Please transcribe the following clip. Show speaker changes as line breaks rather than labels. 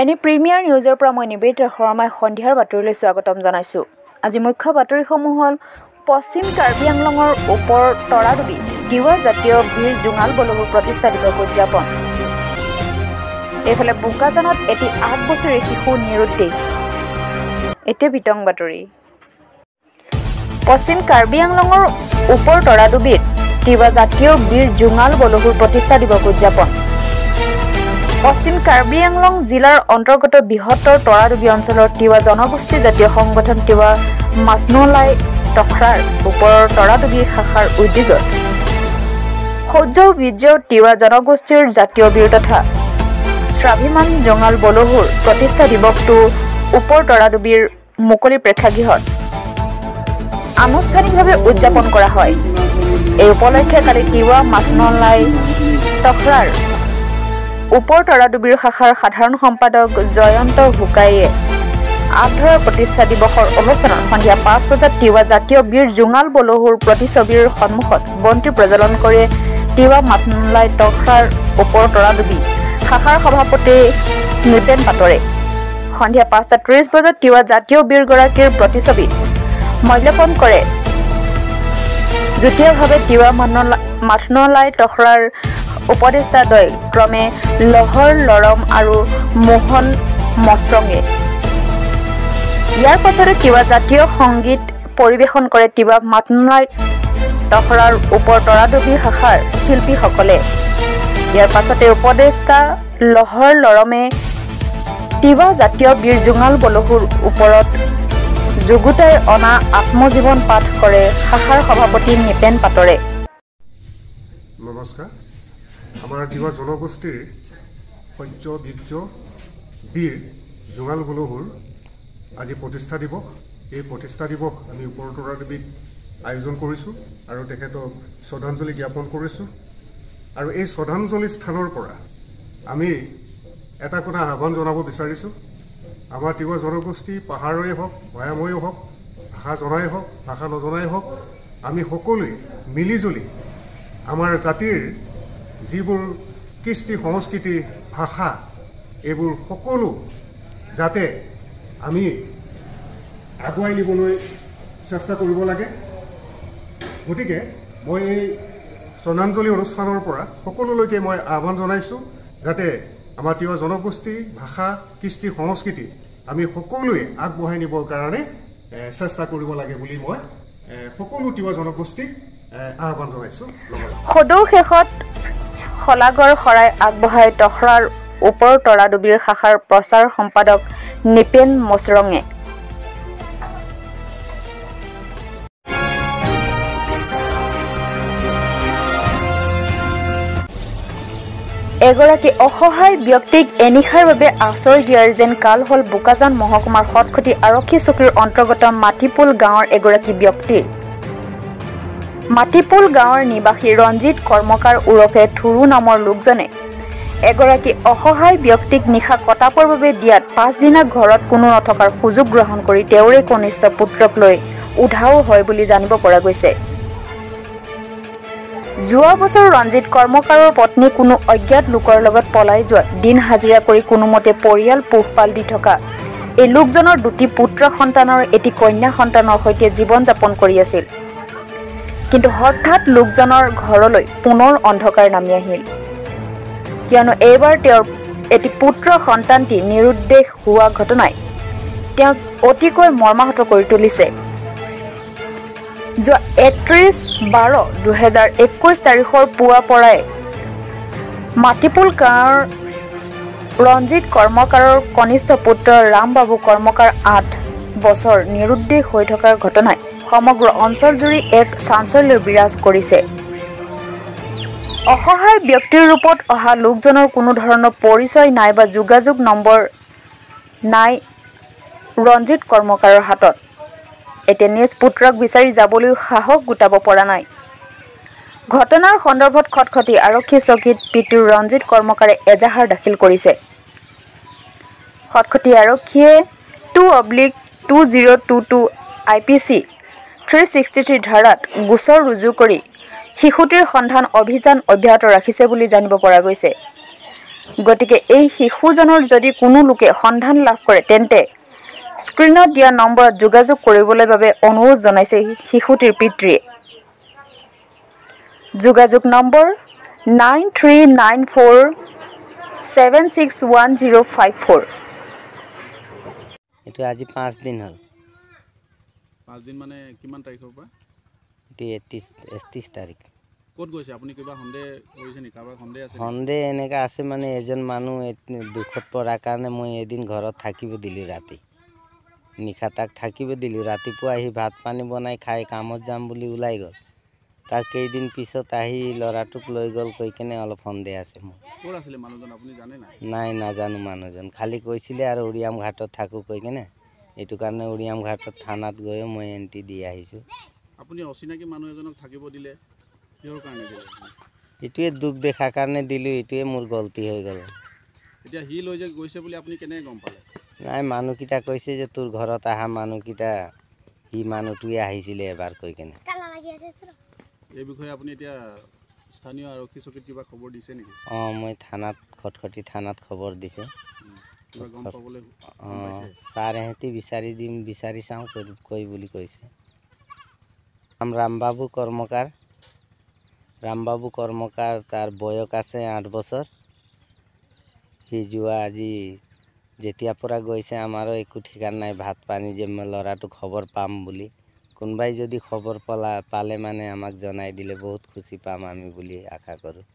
এনে প্ৰিমিয়াৰ নিউজৰ পৰা মই নিবেদিতা শৰ্মাই সন্ধিয়াৰ বাতৰিলৈ স্বাগতম জনাইছোঁ। আজি মুখ্য বাতৰিসমূহ হ'ল পশ্চিম কাৰ্বি আংলঙৰ ওপৰ তৰাডুবি তিৱা জাতীয় বীৰ জোঙাল বলহুৰ প্ৰতিষ্ঠা দিৱস উদযাপন। এইফালে বোকাজানত এটি আঠ বছৰীয়া শিশু নিৰুদ্দেশ। এতিয়া বিতং বাতৰি। পশ্চিম কাৰ্বি আংলঙৰ ওপৰ তৰাডুবিত তিৱা জাতীয় বীৰ জোঙাল বলহুৰ প্ৰতিষ্ঠা দিৱস উদযাপন। পশ্চিম কাৰ্বি আংলং জিলাৰ অন্তৰ্গত বৃহত্তৰ তৰাডুবি অঞ্চলৰ তিৱা জনগোষ্ঠী জাতীয় সংগঠন তিৱা মাতনলাই টখৰাৰ ওপৰৰ তৰাডুবি শাখাৰ উদ্যোগত। সৌৰ্য বীৰ্য তিৱা জনগোষ্ঠীৰ জাতীয় বীৰ তথা স্বাভিমান জঙাল বলহুৰ প্ৰতিষ্ঠা দিৱসটো ওপৰ তৰাডুবিৰ মুকলি প্ৰেক্ষাগৃহত আনুষ্ঠানিকভাৱে উদযাপন কৰা হয়। এই উপলক্ষে কালি তিৱা মাতনলাই টখৰাৰ ওপৰ তৰাডুবিৰ শাখাৰ সাধাৰণ সম্পাদক জয়ন্ত হুকাইয়ে। আগধৰা প্ৰতিষ্ঠা দিৱসৰ অনুষ্ঠানত সন্ধিয়া পাঁচ বজাত তিৱা জাতীয় বীৰ জোঙাল বলহুৰ প্ৰতিছবিৰ সন্মুখত বন্তি প্ৰজ্বলন কৰে তিৱা মাতনলাই টখৰাৰ ওপৰ তৰাডুবি শাখাৰ সভাপতি নৃপেন পাটৰে। সন্ধিয়া পাঁচটা ত্ৰিছ বজাত তিৱা জাতীয় বীৰগৰাকীৰ প্ৰতিছবি মল্যাপন কৰে। যুটীয়াভাৱে তিৱা মাথনলাই টখৰাৰ উপদেষ্টাদ্বয় ক্ৰমে লহৰ লৰম আৰু মোহন মশ্ৰঙে ইয়াৰ পাছতে তিৱা জাতীয় সংগীত পৰিৱেশন কৰে তিৱা মাতনলাই টখৰাৰ ওপৰ তৰাডুবি শাখাৰ শিল্পীসকলে। ইয়াৰ পাছতে উপদেষ্টা লহৰ লৰমে তিৱা জাতীয় বীৰ জোঙাল বলহুৰ ওপৰত যুগুতাই অনা আত্মজীৱন পাঠ কৰে শাখাৰ সভাপতি নিপেন পাটৰে।
নমস্কাৰ। আমাৰ তিৱা জনগোষ্ঠীৰ সহ্য বীৰ্য বীৰ জোঙাল বলহুৰ আজি প্ৰতিষ্ঠা দিৱস। এই প্ৰতিষ্ঠা দিৱস আমি ওপৰতৰা দেৱীত আয়োজন কৰিছোঁ আৰু তেখেতক শ্ৰদ্ধাঞ্জলি জ্ঞাপন কৰিছোঁ। আৰু এই শ্ৰদ্ধাঞ্জলি স্থানৰ পৰা আমি এটা কথা আহ্বান জনাব বিচাৰিছোঁ। আমাৰ তিৱা জনগোষ্ঠী পাহাৰৰে হওক ভৈয়ামৰে হওক ভাষা জনাই হওক ভাষা নজনাই হওক আমি সকলোৱে মিলিজুলি আমাৰ জাতিৰ যিবোৰ কৃষ্টি সংস্কৃতি ভাষা এইবোৰ সকলো যাতে আমি আগুৱাই নিবলৈ চেষ্টা কৰিব লাগে। গতিকে মই এই শ্ৰদ্ধাঞ্জলি অনুষ্ঠানৰ পৰা সকলোলৈকে মই আহ্বান জনাইছোঁ যাতে আমাৰ তিৱা জনগোষ্ঠী ভাষা কৃষ্টি সংস্কৃতি আমি সকলোৱে আগবঢ়াই নিবৰ কাৰণে চেষ্টা কৰিব লাগে বুলি মই সকলো তিৱা জনগোষ্ঠীক আহ্বান জনাইছোঁ।
সদৌ শেষত শলাগৰ শৰাই আগবঢ়াই টখৰাৰ ওপৰ তৰাডুবিৰ শাখাৰ প্ৰচাৰ সম্পাদক নিপেন মচৰঙে। এগৰাকী অসহায় ব্যক্তিক এনিশাৰ বাবে আশ্ৰয় দিয়াৰ যেন কাল হ'ল বোকাজান মহকুমাৰ সৎখতি আৰক্ষী চকীৰ অন্তৰ্গত মাটিপুল গাঁৱৰ এগৰাকী ব্যক্তিৰ মাটিপুল গাঁৱৰ নিবাসী ৰঞ্জিত কৰ্মকাৰ ওৰফে থুৰু নামৰ লোকজনে এগৰাকী অসহায় ব্যক্তিক নিশা কটাবৰ বাবে দিয়াত পাছদিনা ঘৰত কোনো নথকাৰ সুযোগ গ্ৰহণ কৰি তেওঁৰে কনিষ্ঠ পুত্ৰক লৈ উধাও হয় বুলি জানিব পৰা গৈছে। যোৱা বছৰ ৰঞ্জিত কৰ্মকাৰৰ পত্নী কোনো অজ্ঞাত লোকৰ লগত পলাই যোৱা দিন হাজিৰা কৰি কোনোমতে পৰিয়াল পোহপাল দি থকা এই লোকজনৰ দুটি পুত্ৰ সন্তানৰ এটি কন্যা সন্তানৰ সৈতে জীৱন যাপন কৰি আছিল। কিন্তু হঠাৎ লোকজনৰ ঘৰলৈ পুনৰ অন্ধকাৰ নামি আহিল। কিয়নো এইবাৰ তেওঁৰ এটি পুত্ৰ সন্তানটি নিৰুদ্দেশ হোৱা ঘটনাই তেওঁক অতিকৈ মৰ্মাহত কৰি তুলিছে। যোৱা একত্ৰিছ বাৰ দুহেজাৰ একৈছ তাৰিখৰ পুৱা পৰাই মাটিপুল গাঁৱৰ ৰঞ্জিত কৰ্মকাৰৰ কনিষ্ঠ পুত্ৰ ৰামবাবু কৰ্মকাৰ আঠ বছৰ নিৰুদ্দেশ হৈ থকাৰ ঘটনাই সমগ্ৰ অঞ্চলজুৰি এক চাঞ্চল্য বিৰাজ কৰিছে। অসহায় ব্যক্তিৰ ৰূপত অহা লোকজনৰ কোনো ধৰণৰ পৰিচয় নাই বা যোগাযোগ নম্বৰ নাই ৰঞ্জিত কৰ্মকাৰৰ হাতত। এতিয়া নিজ পুত্ৰক বিচাৰি যাবলৈও সাহস গোটাব পৰা নাই। ঘটনাৰ সন্দৰ্ভত খটখটি আৰক্ষী চকীত পিতৃ ৰঞ্জিত কৰ্মকাৰে এজাহাৰ দাখিল কৰিছে। খটখটি আৰক্ষীয়ে two oblique two zero' two two I P C three sixty three ধাৰাত গোচৰ ৰুজু কৰি শিশুটিৰ সন্ধান অভিযান অব্যাহত ৰাখিছে বুলি জানিব পৰা গৈছে। গতিকে এই শিশুজনৰ যদি কোনো লোকে সন্ধান লাভ কৰে তেন্তে স্ক্ৰীণত দিয়া নম্বৰত যোগাযোগ কৰিবলৈ বাবে অনুৰোধ জনাইছে শিশুটিৰ পিতৃয়ে। যোগাযোগ number nine three nine four seven six one zero' five four.
এইটো আজি পাঁচ দিন হ'ল।
পাঁচদিন মানে কিমান তাৰিখৰ পৰা?
এইটো একত্ৰিছ একত্ৰিছ তাৰিখ।
ক'ত গৈছে? আপুনি কিবা সন্দেহ কৰিছে নেকি? কাৰোবাৰ সন্দেহ আছে?
সন্দেহ আছে মানে এজন মানুহ দুখত পৰাৰ কাৰণে মই এদিন ঘৰত থাকিব দিলোঁ ৰাতি। নিশা তাক থাকিব দিলোঁ। ৰাতিপুৱা আহি ভাত পানী বনাই খাই কামত যাম বুলি ওলাই গ'ল। তাৰ কেইদিন পিছত আহি ল'ৰাটোক লৈ গ'ল কৈ কেনে অলপ সন্দেহ আছে মোৰ।
ক'ত আছিলে মানুহজন? আপুনি জানে নাই?
নাই নাজানো মানুহজন। খালি কৈছিলে আৰু উৰিয়াম ঘাটত থাকোঁ কৈ কেনে। এইটো কাৰণে উৰিয়াম ঘাটত থানাত গৈও মই এণ্ট্ৰি দি আহিছোঁ।
আপুনি অচিনাকি মানুহ এজনক থাকিব দিলে কিহৰ কাৰণে দিলে?
এইটোৱে দুখ দেখাৰ কাৰণে দিলোঁ এইটোৱে মোৰ গলতি হৈ গ'ল।
এতিয়া সি লৈ যে গৈছে বুলি আপুনি কেনেকৈ গম পালে?
নাই মানুহকেইটা কৈছে যে তোৰ ঘৰত অহা মানুহকেইটা সি মানুহটোৱে আহিছিলে এবাৰ কৈ কেনে।
এই বিষয়ে আপুনি এতিয়া স্থানীয় আৰক্ষী চকীত কিবা খবৰ দিছে নেকি?
অঁ মই থানাত খটখটি থানাত খবৰ দিছে। অঁ ছাৰ এহেঁতি বিচাৰি দিম বিচাৰি চাওঁ কৈ- বুলি কৈছে। নাম ৰামবাবু কৰ্মকাৰ। ৰামবাবু কৰ্মকাৰ তাৰ বয়স আছে আঠ বছৰ। সি যোৱা আজি যেতিয়াৰ পৰা গৈছে আমাৰো একো ঠিকান নাই ভাত পানী যে মই ল'ৰাটো খবৰ পাম বুলি। কোনোবাই যদি খবৰ পলা পালে মানে আমাক জনাই দিলে বহুত খুচি পাম আমি বুলি আশা কৰোঁ।